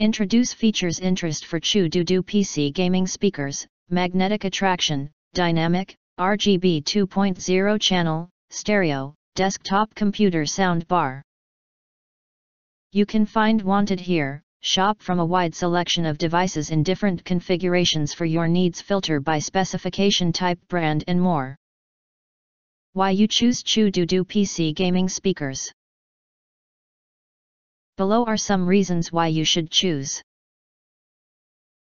Introduce features interest for Chu Qudodo PC gaming speakers, magnetic attraction, dynamic, RGB 2.0 channel, stereo, desktop computer sound bar. You can find wanted here, shop from a wide selection of devices in different configurations for your needs filter by specification type brand and more. Why you choose Chu Qudodo PC gaming speakers. Below are some reasons why you should choose.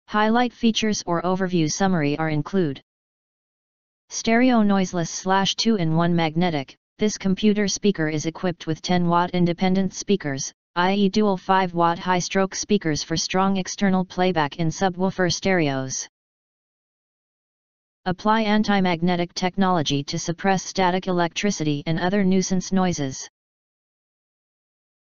Highlight features or overview summary are include. Stereo noiseless slash 2-in-1 magnetic, this computer speaker is equipped with 10 watt independent speakers, i.e. dual 5 watt high stroke speakers for strong external playback in subwoofer stereos. Apply anti-magnetic technology to suppress static electricity and other nuisance noises.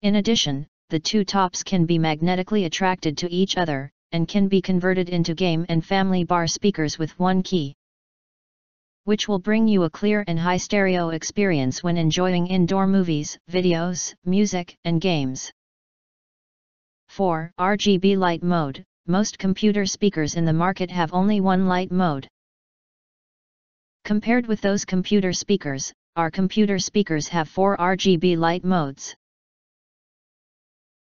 In addition, the two tops can be magnetically attracted to each other, and can be converted into game and family bar speakers with one key. Which will bring you a clear and high stereo experience when enjoying indoor movies, videos, music, and games. 4. RGB Light Mode Most computer speakers in the market have only one light mode. Compared with those computer speakers, our computer speakers have four RGB light modes.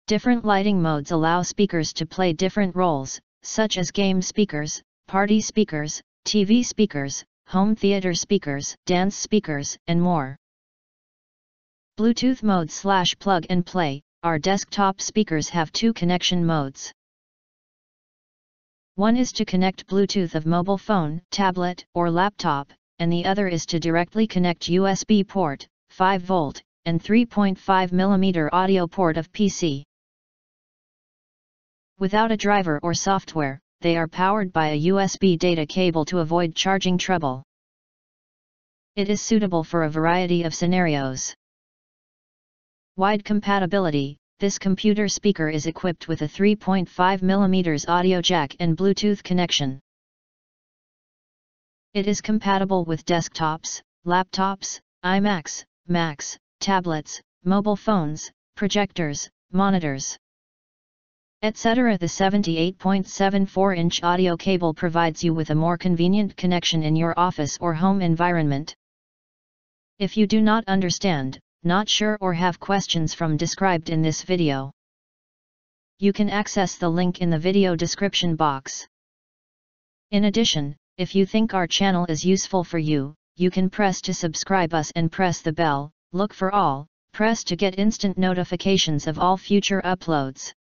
Different lighting modes allow speakers to play different roles, such as game speakers, party speakers, TV speakers, home theater speakers, dance speakers, and more. Bluetooth mode slash plug and play, our desktop speakers have two connection modes. One is to connect Bluetooth of mobile phone, tablet, or laptop, and the other is to directly connect USB port, 5 volt, and 3.5 mm audio port of PC. Without a driver or software, they are powered by a USB data cable to avoid charging trouble. It is suitable for a variety of scenarios. Wide compatibility This computer speaker is equipped with a 3.5 mm audio jack and Bluetooth connection. It is compatible with desktops, laptops, iMacs, Macs, tablets, mobile phones, projectors, monitors etc. The 78.74-inch audio cable provides you with a more convenient connection in your office or home environment. If you do not understand, not sure or have questions from described in this video, you can access the link in the video description box. In addition, if you think our channel is useful for you, you can press to subscribe us and press the bell, look for all, press to get instant notifications of all future uploads.